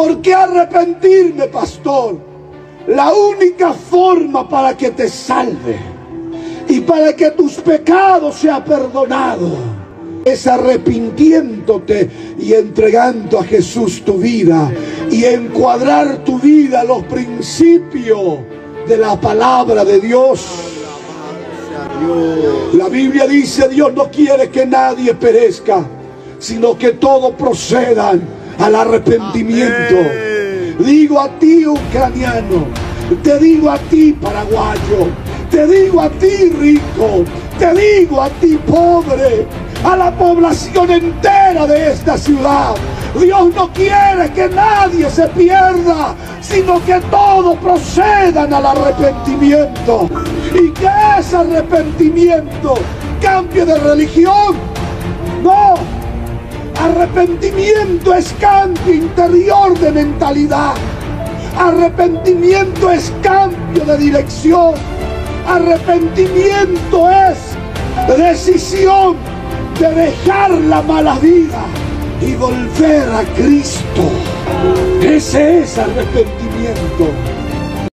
¿Por qué arrepentirme, pastor? La única forma para que te salve y para que tus pecados sean perdonados es arrepintiéndote y entregando a Jesús tu vida y encuadrar tu vida a los principios de la palabra de Dios. La Biblia dice, Dios no quiere que nadie perezca, sino que todos procedan al arrepentimiento. Digo a ti, ucraniano, te digo a ti, paraguayo, te digo a ti, rico, te digo a ti, pobre, a la población entera de esta ciudad. Dios no quiere que nadie se pierda, sino que todos procedan al arrepentimiento. ¿Y qué es arrepentimiento? ¿Cambio de religión? No. Arrepentimiento es cambio interior de mentalidad. Arrepentimiento es cambio de dirección. Arrepentimiento es decisión de dejar la mala vida y volver a Cristo. Ese es arrepentimiento.